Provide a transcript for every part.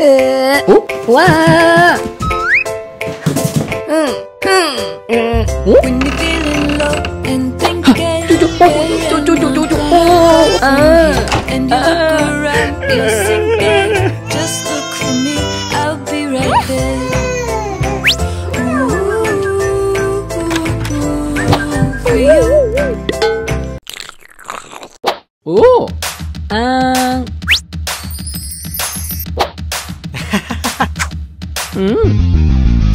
어? 와. 음.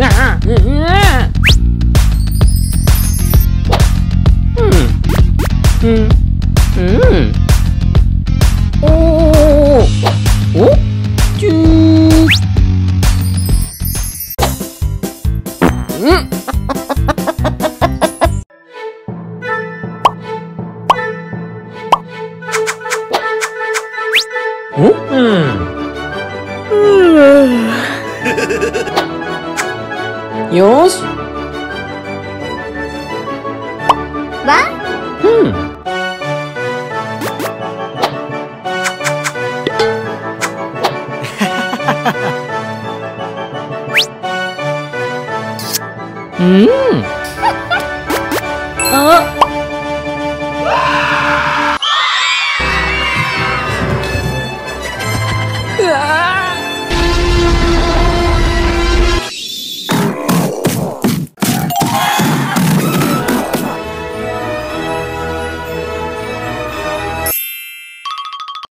아! 으아! 음. 음. 음. 오. 오? 쭉. 음. 어? 음. 요시. 뭐? 음. 음. 어? Yeah.